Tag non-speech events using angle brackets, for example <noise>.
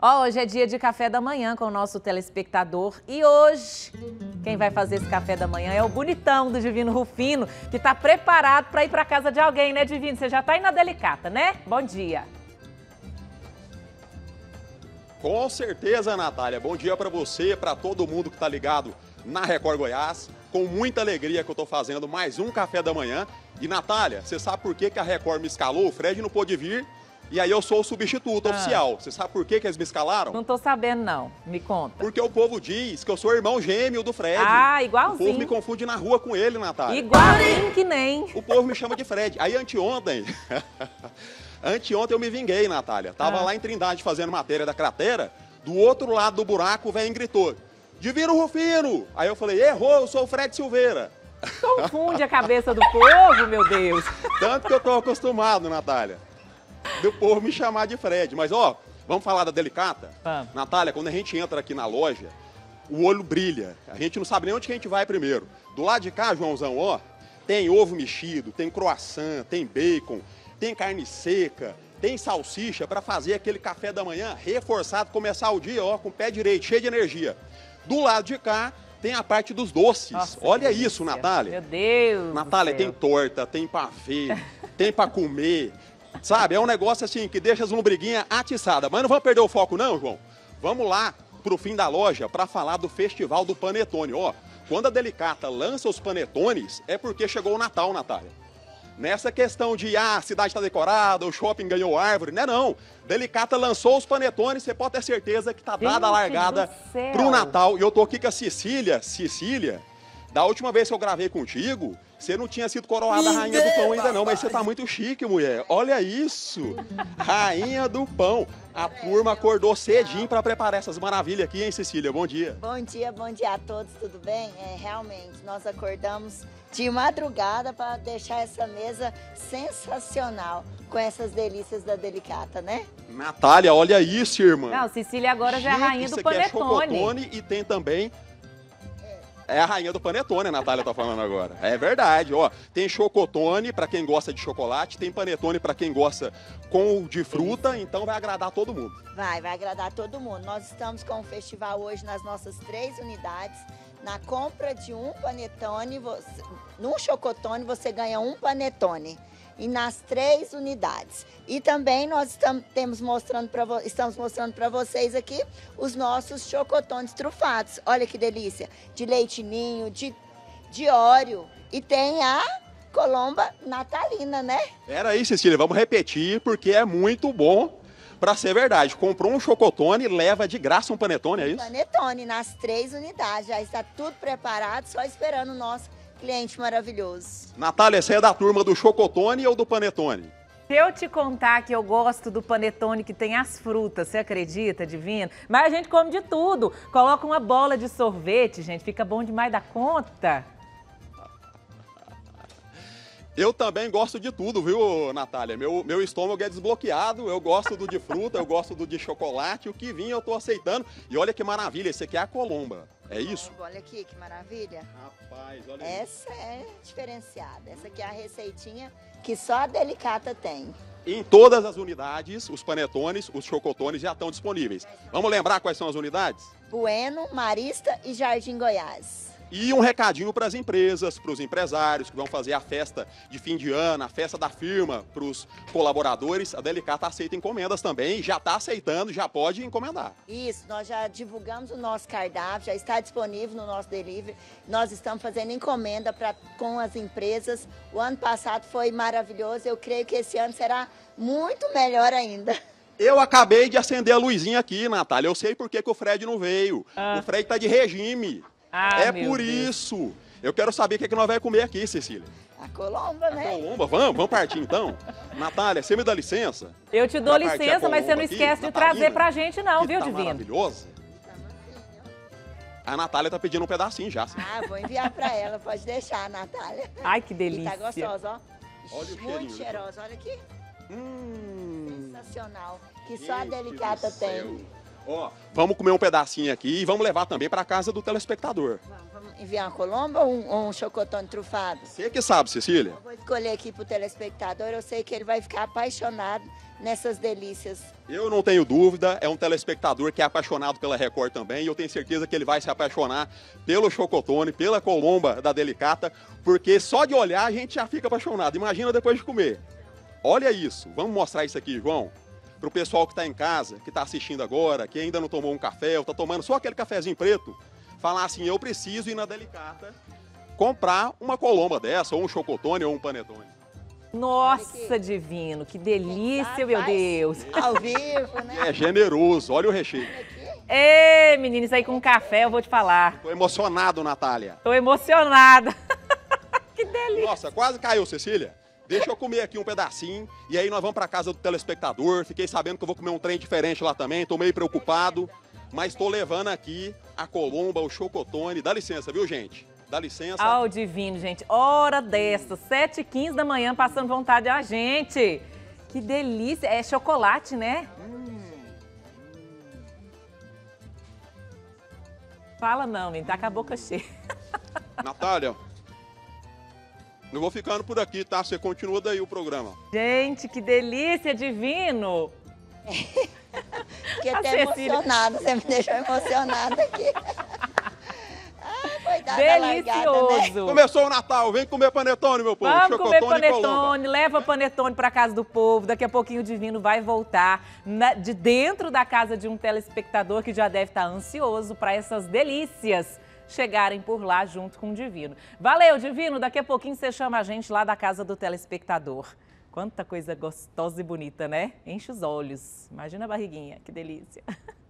Ó, hoje é dia de café da manhã com o nosso telespectador e hoje quem vai fazer esse café da manhã é o bonitão do Divino Rufino, que está preparado para ir para casa de alguém, né, Divino? Você já está aí na delicata, né? Bom dia. Com certeza, Natália. Bom dia para você, para todo mundo que está ligado na Record Goiás. Com muita alegria que eu estou fazendo mais um café da manhã. E, Natália, você sabe por que, que a Record me escalou? O Fred não pôde vir e aí eu sou o substituto Ah. oficial. Você sabe por que, que eles me escalaram? Não tô sabendo não. Me conta. Porque o povo diz que eu sou irmão gêmeo do Fred. Ah, O povo me igualzinho. confunde na rua com ele, Natália. Igualzinho que nem. O povo me chama de Fred. Aí anteontem, <laughs> anteontem eu me vinguei, Natália. Tava Ah. lá em Trindade fazendo matéria da cratera. Do outro lado do buraco, o velho gritou: Divino Rufino! Aí eu falei: errou, eu sou o Fred Silveira. Confunde a cabeça do povo, meu Deus. <laughs> Tanto que eu tô acostumado, Natália, do povo me chamar de Fred. Mas ó, vamos falar da delicata? Vamos. Natália, quando a gente entra aqui na loja, o olho brilha. A gente não sabe nem onde que a gente vai primeiro. Do lado de cá, Joãozão, ó, tem ovo mexido, tem croissant, tem bacon, tem carne seca, tem salsicha para fazer aquele café da manhã reforçado, começar o dia, ó, com o pé direito, cheio de energia. Do lado de cá, tem a parte dos doces. Nossa, Olha isso. Natália. Meu Deus. Natália, tem torta, tem pavê, <laughs> tem pra comer. Sabe? É um negócio assim que deixa as lombriguinhas atiçadas. Mas não vamos perder o foco, não, João. Vamos lá pro fim da loja para falar do Festival do Panetone. Ó, quando a Delicata lança os panetones, é porque chegou o Natal, Natália. Nessa questão de, ah, a cidade está decorada, o shopping ganhou árvore, não é não. Delicata lançou os panetones, você pode ter certeza que tá dada a largada pro Natal. E eu tô aqui com a Cecília, Cecília, da última vez que eu gravei contigo, você não tinha sido coroada a rainha do pão ainda não, mas você tá muito chique, mulher. Olha isso! Rainha do pão. A turma acordou cedinho para preparar essas maravilhas aqui, hein, Cecília? Bom dia. Bom dia, bom dia a todos, tudo bem? É, realmente, nós acordamos de madrugada para deixar essa mesa sensacional com essas delícias da Delicata, né? Natália, olha isso, irmã. Não, Cecília agora já é rainha isso do aqui é panetone. chocotone e tem também... É a rainha do panetone, a Natália tá falando agora. É verdade, ó. Tem chocotone para quem gosta de chocolate, tem panetone para quem gosta com de fruta, então vai agradar todo mundo. Vai, vai agradar todo mundo. Nós estamos com o festival hoje nas nossas três unidades. Na compra de um panetone, você, num chocotone, você ganha um panetone. E nas três unidades. E também nós estamos, temos mostrando pra, estamos mostrando para vocês aqui os nossos chocotones trufados. Olha que delícia! De leite ninho, de, de óleo. E tem a colomba natalina, né? Pera aí, Cecília, vamos repetir, porque é muito bom pra ser verdade. Comprou um chocotone, leva de graça um panetone, é isso? Panetone nas três unidades. Já está tudo preparado, só esperando o nosso cliente maravilhoso. Natália, você é da turma do chocotone ou do panetone? Se eu te contar que eu gosto do panetone que tem as frutas, você acredita, divino? Mas a gente come de tudo. Coloca uma bola de sorvete, gente, fica bom demais da conta. Eu também gosto de tudo, viu, Natália? Meu, meu estômago é desbloqueado, eu gosto do de fruta, eu gosto do de chocolate, o que vinha eu tô aceitando. E olha que maravilha, esse aqui é a colomba, é isso? Olha aqui que maravilha. Rapaz, olha Essa é diferenciada. Essa aqui é a receitinha que só a Delicata tem. Em todas as unidades, os panetones, os chocotones já estão disponíveis. Vamos lembrar quais são as unidades? Bueno, Marista e Jardim Goiás. E um recadinho para as empresas, para os empresários que vão fazer a festa de fim de ano, a festa da firma para os colaboradores. A Delicata aceita encomendas também, já está aceitando, já pode encomendar. Isso, nós já divulgamos o nosso cardápio, já está disponível no nosso delivery. Nós estamos fazendo encomenda pra, com as empresas. O ano passado foi maravilhoso, eu creio que esse ano será muito melhor ainda. Eu acabei de acender a luzinha aqui, Natália. Eu sei por que, que o Fred não veio. Ah. O Fred está de regime. Ah, é por Deus. isso. Eu quero saber o que, que nós vamos comer aqui, Cecília. A Colomba, né? Colomba, vamos, vamos partir então. <laughs> Natália, você me dá licença? Eu te dou a licença, mas você não colomba aqui, esquece de Natalina, trazer pra gente não, que viu, tá divino? maravilhosa. A Natália tá pedindo um pedacinho já. Ah, vou enviar pra ela, pode deixar, Natália. Ai, que E delícia. tá gostosa, ó. Olha o Muito viu? cheirosa, olha aqui. Hum, Sensacional. Que só a gente Delicata tem. Ó, vamos comer um pedacinho aqui e vamos levar também para casa do telespectador. Vamos, Vamos enviar uma colomba ou um, ou um chocotone trufado? Você que sabe, Cecília. Eu vou escolher aqui para o telespectador, eu sei que ele vai ficar apaixonado nessas delícias. Eu não tenho dúvida, é um telespectador que é apaixonado pela Record também, e eu tenho certeza que ele vai se apaixonar pelo chocotone, pela colomba da Delicata, porque só de olhar a gente já fica apaixonado. Imagina depois de comer. Olha isso, vamos mostrar isso aqui, João, para o pessoal que está em casa, que está assistindo agora, que ainda não tomou um café, ou está tomando só aquele cafezinho preto, falar assim, eu preciso ir na Delicata comprar uma colomba dessa, ou um chocotone, ou um panetone. Nossa, divino, que delícia, meu Deus. <laughs> Ao vivo, né? É generoso, olha o recheio. Ê, menina, isso aí com café eu vou te falar. Tô emocionado, Natália. Tô emocionada. <laughs> que delícia. Nossa, quase caiu, Cecília. Deixa eu comer aqui um pedacinho e aí nós vamos para casa do telespectador. Fiquei sabendo que eu vou comer um trem diferente lá também, tô meio preocupado, mas tô levando aqui a colomba, o chocotone. Dá licença, viu, gente? Dá licença. Ao divino, gente. Hora dessa, 7h15 da manhã, passando vontade a gente. Que delícia. É chocolate, né? Fala não, menino. Tá com a boca cheia. Natália, eu vou ficando por aqui, tá? Você continua daí o programa. Gente, que delícia, divino. Fiquei até Cecília. emocionada, você me deixou emocionada aqui. <laughs> ah, a largada, né? Delicioso. Começou o Natal, vem comer panetone, meu povo. Vamos comer Chocotone colomba. panetone, leva panetone para casa do povo. Daqui a pouquinho o Divino vai voltar na- de dentro da casa de um telespectador que já deve estar ansioso para essas delícias chegarem por lá junto com o Divino. Valeu, Divino. Daqui a pouquinho você chama a gente lá da casa do telespectador. Quanta coisa gostosa e bonita, né? Enche os olhos. Imagina a barriguinha, que delícia. <laughs>